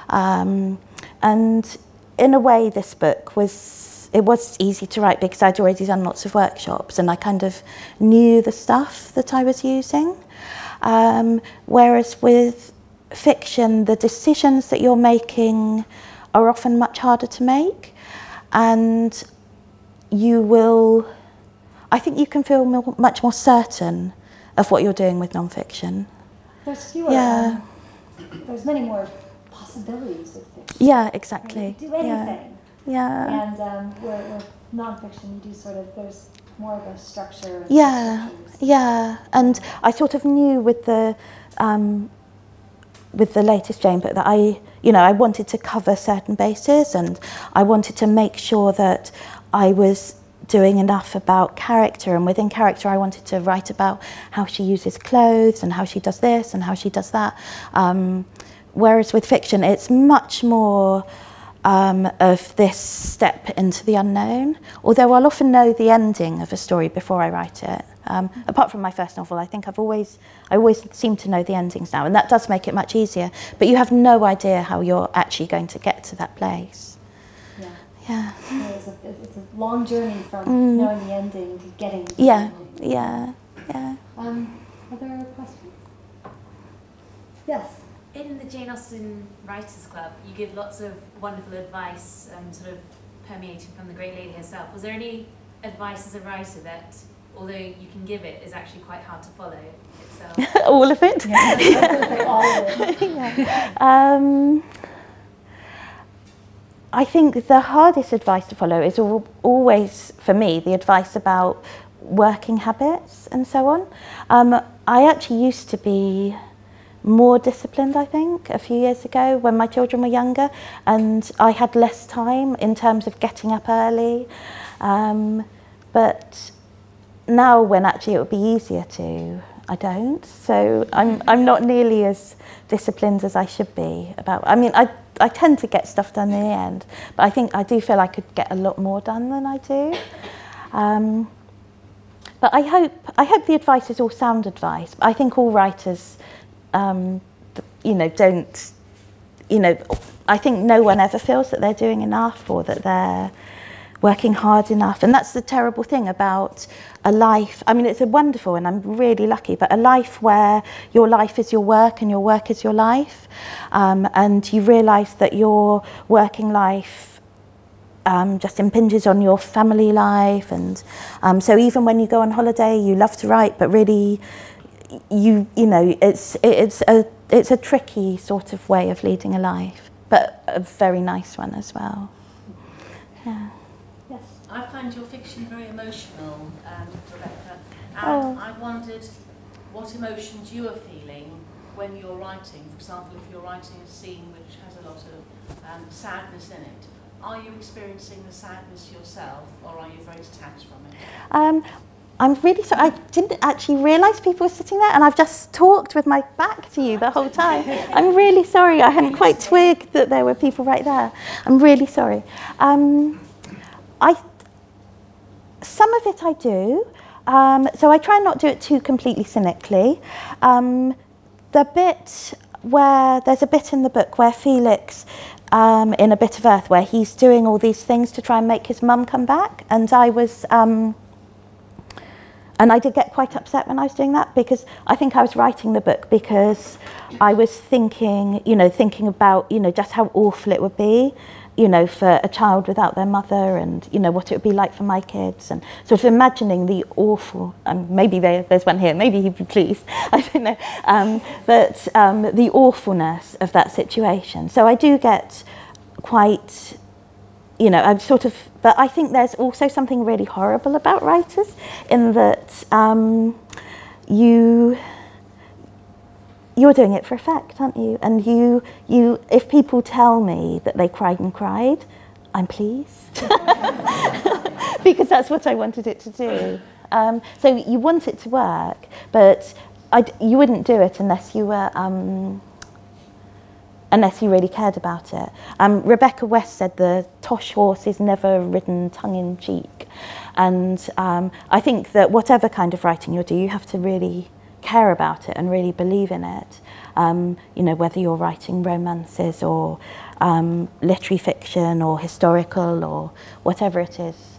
Um, and in a way, this book was, it was easy to write because I'd already done lots of workshops and I kind of knew the stuff that I was using. Um, whereas with fiction, the decisions that you're making are often much harder to make. And you will, I think you can feel more, much more certain of what you're doing with nonfiction. There's fewer, yeah. Um, there's many more possibilities with fiction. Yeah, exactly. do anything. Yeah. yeah. And um, where, where nonfiction, you do sort of, there's more of a structure. Yeah, yeah. And I sort of knew with the, um, with the latest Jane book that I, you know, I wanted to cover certain bases and I wanted to make sure that I was doing enough about character and within character I wanted to write about how she uses clothes and how she does this and how she does that. Um, whereas with fiction it's much more um, of this step into the unknown, although I'll often know the ending of a story before I write it. Um, apart from my first novel, I think I've always, I always seem to know the endings now, and that does make it much easier. But you have no idea how you're actually going to get to that place. Yeah. it's, a, it's a long journey from mm. knowing the ending to getting to yeah. the ending. Yeah, yeah. Um, other questions? Yes. In the Jane Austen Writers Club, you give lots of wonderful advice, um, sort of permeating from the great lady herself. Was there any advice as a writer that, although you can give it, is actually quite hard to follow itself? all of it? Yeah, all of it. yeah. Um, I think the hardest advice to follow is always, for me, the advice about working habits and so on. Um, I actually used to be more disciplined, I think, a few years ago when my children were younger, and I had less time in terms of getting up early. Um, but now, when actually it would be easier to, I don't. So I'm, I'm not nearly as disciplined as I should be about. I mean, I, I tend to get stuff done in the end, but I think I do feel I could get a lot more done than I do. Um, but I hope, I hope the advice is all sound advice. I think all writers, um, you know, don't, you know, I think no one ever feels that they're doing enough or that they're working hard enough. And that's the terrible thing about a life. I mean, it's a wonderful, and I'm really lucky, but a life where your life is your work and your work is your life. Um, and you realise that your working life um, just impinges on your family life. And um, so even when you go on holiday, you love to write, but really, you, you know, it's, it's, a, it's a tricky sort of way of leading a life, but a very nice one as well. Yeah. I find your fiction very emotional, um, Rebecca, and Oh. I wondered what emotions you are feeling when you're writing. For example, if you're writing a scene which has a lot of um, sadness in it, are you experiencing the sadness yourself, or are you very detached from it? Um, I'm really sorry. I didn't actually realise people were sitting there, and I've just talked with my back to you the whole time. I'm really sorry. I hadn't quite twigged that there were people right there. I'm really sorry. Um, I, some of it I do. Um, so I try not to do it too completely cynically. Um, the bit where there's a bit in the book where Felix um, in a bit of earth where he's doing all these things to try and make his mum come back and I was um, and I did get quite upset when I was doing that because I think I was writing the book because I was thinking you know thinking about you know just how awful it would be you know, for a child without their mother and, you know, what it would be like for my kids and sort of imagining the awful, um, maybe there, there's one here, maybe he'd be pleased, I don't know, um, but um, the awfulness of that situation. So I do get quite, you know, I'm sort of, but I think there's also something really horrible about writers in that um, you, you're doing it for effect, aren't you? And you, you, if people tell me that they cried and cried, I'm pleased because that's what I wanted it to do. Um, so you want it to work, but I'd, you wouldn't do it unless you were. Um, unless you really cared about it. Um, Rebecca West said the tosh horse is never ridden tongue in cheek. And um, I think that whatever kind of writing you do, you have to really care about it and really believe in it. Um, you know, whether you're writing romances or um, literary fiction or historical or whatever it is.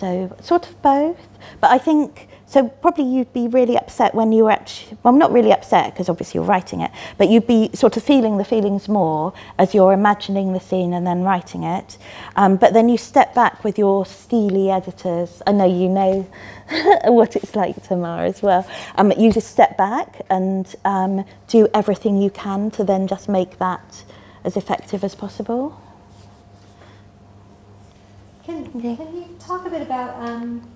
So sort of both. But I think, so probably you'd be really upset when you were actually, well, not really upset because obviously you're writing it, but you'd be sort of feeling the feelings more as you're imagining the scene and then writing it. Um, but then you step back with your steely editors. I know you know what it's like, Tamar, as well. Um, you just step back and um, do everything you can to then just make that as effective as possible. Can, Okay. can you talk a bit about um,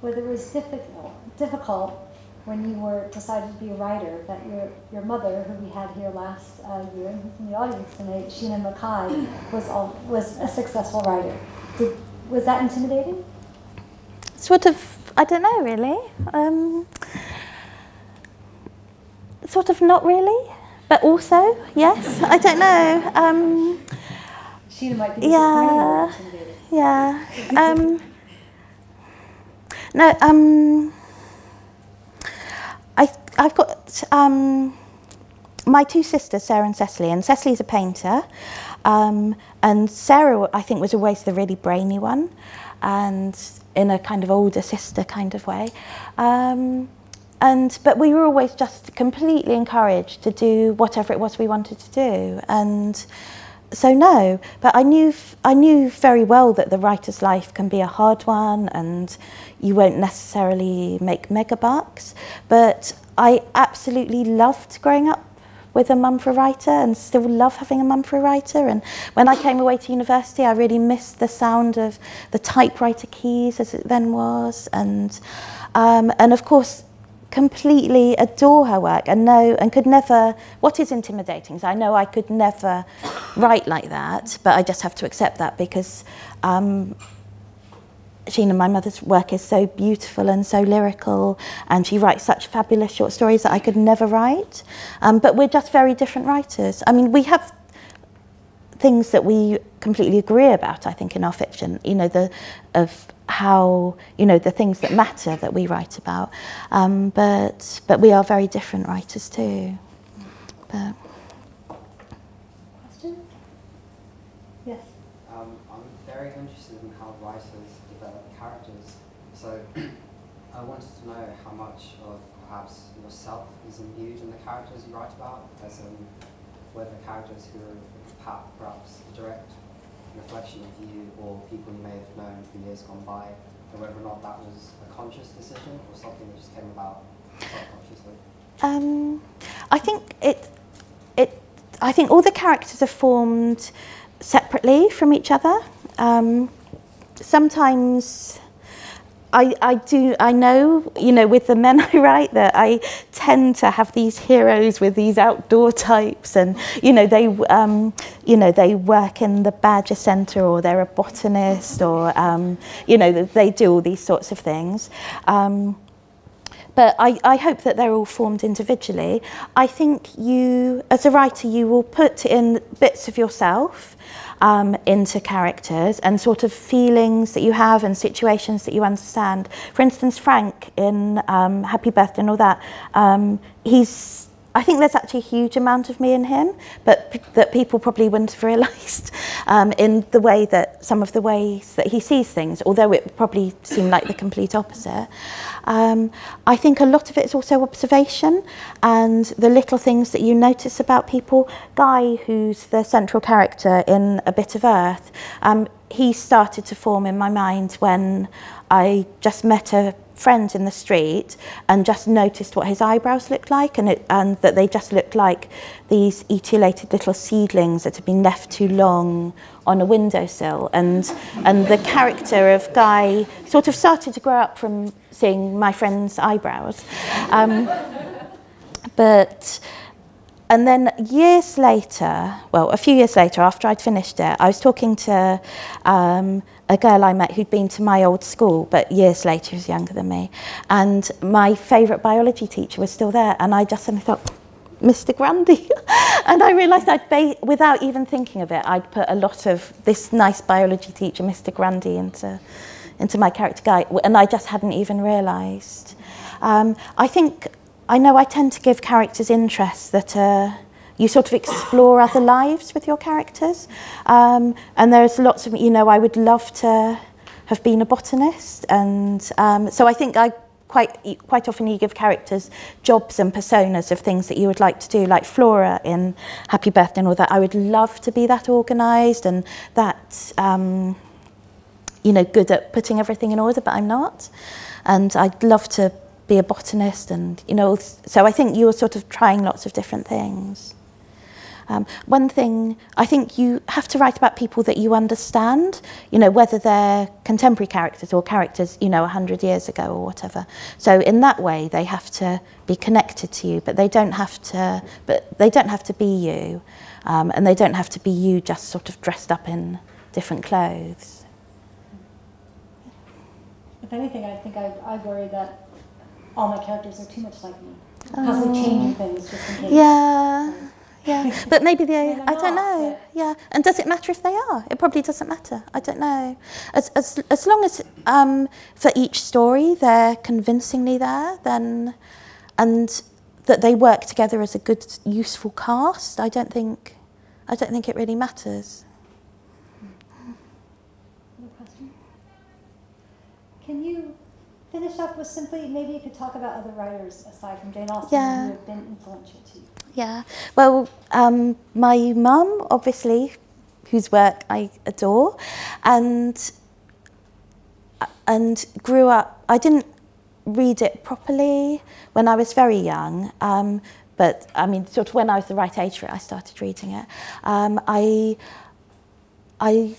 whether it was difficult, difficult when you were decided to be a writer, that your, your mother, who we had here last uh, year and who's in the audience tonight, Shena Mackay, was, all, was a successful writer. Did, was that intimidating? Sort of, I don't know really. Um, sort of not really, but also, yes, I don't know. Um, Shena might be Yeah. disappointed or intimidated. Yeah. Um, no, um, I, I've got um, my two sisters, Sarah and Cecily, and Cecily's a painter. Um, and Sarah, I think, was always the really brainy one, and in a kind of older sister kind of way. Um, and but we were always just completely encouraged to do whatever it was we wanted to do, and so no, but I knew I knew very well that the writer's life can be a hard one, and you won't necessarily make mega bucks. But I absolutely loved growing up with a mum for a writer, and still love having a mum for a writer. And when I came away to university, I really missed the sound of the typewriter keys as it then was, and um, and of course completely adore her work and know and could never what is intimidating is I know I could never write like that but I just have to accept that because um, Shena, my mother's work is so beautiful and so lyrical, and she writes such fabulous short stories that I could never write. Um, but we're just very different writers. I mean, we have things that we completely agree about, I think, in our fiction, you know, the, of how, you know, the things that matter that we write about. Um, but, but we are very different writers too. But, Questions? Yes. Um, I'm very interested in how writers develop characters. So I wanted to know how much of perhaps yourself is imbued in the characters you write about, as in whether characters who are perha- perhaps a direct reflection of you or people you may have known for years gone by, and whether or not that was a conscious decision or something that just came about subconsciously. Um, I think it, it, I think all the characters are formed separately from each other. Um, sometimes I, I do, I know, you know, with the men I write that I tend to have these heroes with these outdoor types and, you know, they, um, you know, they work in the Badger Centre or they're a botanist or, um, you know, they do all these sorts of things. Um, but I, I hope that they're all formed individually. I think you, as a writer, you will put in bits of yourself um, into characters and sort of feelings that you have and situations that you understand. For instance, Frank in um, Happy Birthday and all that, um, he's I think there's actually a huge amount of me in him, but that people probably wouldn't have realised um, in the way that some of the ways that he sees things, although it probably seemed like the complete opposite. Um, I think a lot of it is also observation and the little things that you notice about people. Guy, who's the central character in A Bit of Earth, um, he started to form in my mind when I just met a friend in the street and just noticed what his eyebrows looked like and, it, and that they just looked like these etiolated little seedlings that had been left too long on a windowsill. And and the character of Guy sort of started to grow up from seeing my friend's eyebrows. Um, but and then years later, well, a few years later, after I'd finished it, I was talking to um, a girl I met who'd been to my old school, but years later, was younger than me. And my favourite biology teacher was still there. And I just suddenly thought, Mr. Grundy. and I realised I'd, ba- without even thinking of it, I'd put a lot of this nice biology teacher, Mr. Grundy, into, into my character guy. And I just hadn't even realised. Um, I think I know I tend to give characters interests that uh, you sort of explore other lives with your characters. Um, and there's lots of, you know, I would love to have been a botanist. And um, so I think I quite, quite often you give characters jobs and personas of things that you would like to do, like Flora in Happy Birthday and all that. I would love to be that organised and that, um, you know, good at putting everything in order, but I'm not. And I'd love to be a botanist and you know so I think you were sort of trying lots of different things um, one thing I think you have to write about people that you understand you know whether they're contemporary characters or characters you know 100 years ago or whatever. So in that way they have to be connected to you but they don't have to but they don't have to be you. Um, and they don't have to be you just sort of dressed up in different clothes. If anything, I think I, I worry that all my characters are too much like me. Constantly changing things just in case. Yeah, yeah. But maybe they, Maybe I don't not, know. Yeah. And does it matter if they are? It probably doesn't matter. I don't know. As, as, as long as um, for each story they're convincingly there, then, and that they work together as a good, useful cast, I don't think, I don't think it really matters. Other questions? Can you finish up with simply, maybe you could talk about other writers aside from Jane Austen Yeah. who have been influential to you? Yeah. Well, um, my mum, obviously, whose work I adore, and and grew up. I didn't read it properly when I was very young, um, but I mean, sort of when I was the right age for it, I started reading it. Um, I I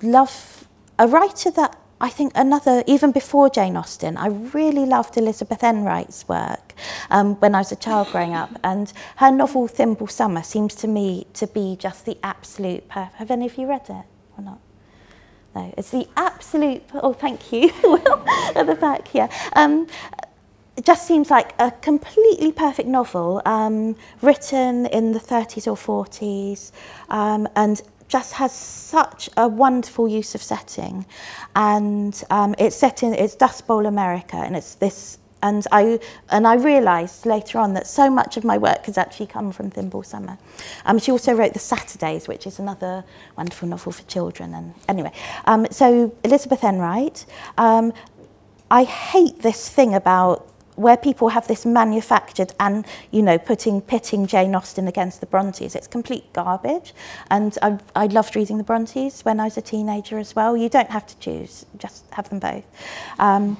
love a writer that I think another, even before Jane Austen, I really loved Elizabeth Enright's work um, when I was a child growing up. And her novel Thimble Summer seems to me to be just the absolute perfect. Have any of you read it or not? No, it's the absolute. Oh, thank you. Will, at the back, yeah. Um, it just seems like a completely perfect novel, um, written in the 30s or 40s, um, and just has such a wonderful use of setting. And um, it's set in it's Dust Bowl America, and it's this. And I and I realised later on that so much of my work has actually come from Thimble Summer. Um, she also wrote The Saturdays, which is another wonderful novel for children. And anyway, um, so Elizabeth Enright. Um, I hate this thing about where people have this manufactured and you know putting pitting Jane Austen against the Brontes it's complete garbage and I, I loved reading the Brontes when I was a teenager as well you don't have to choose just have them both um,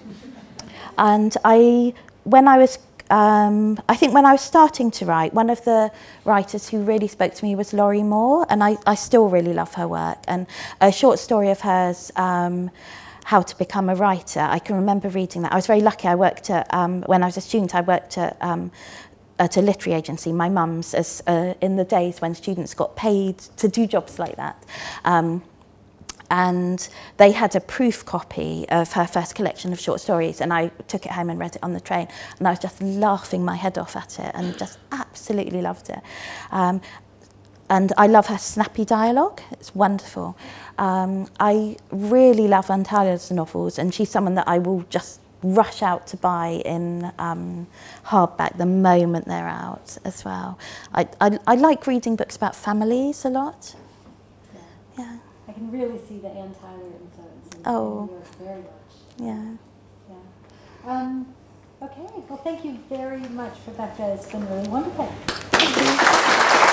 and I when I was um, I think when I was starting to write, one of the writers who really spoke to me was Lorrie Moore, and I, I still really love her work. And a short story of hers, um, how to become a writer. I can remember reading that. I was very lucky. I worked at, um, when I was a student, I worked at, um, at a literary agency, my mum's, as, uh, in the days when students got paid to do jobs like that. Um, and they had a proof copy of her first collection of short stories and I took it home and read it on the train and I was just laughing my head off at it and just absolutely loved it. Um, and I love her snappy dialogue. It's wonderful. Um, I really love Anne Tyler's novels, and she's someone that I will just rush out to buy in um, hardback the moment they're out as well. I, I, I like reading books about families a lot. Can really see the Anne Tyler influence in, Oh. in very much. yeah. Yeah. Um, okay. Well, thank you very much, Rebecca. It's been really wonderful. Thank you.